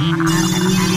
Ah, ah.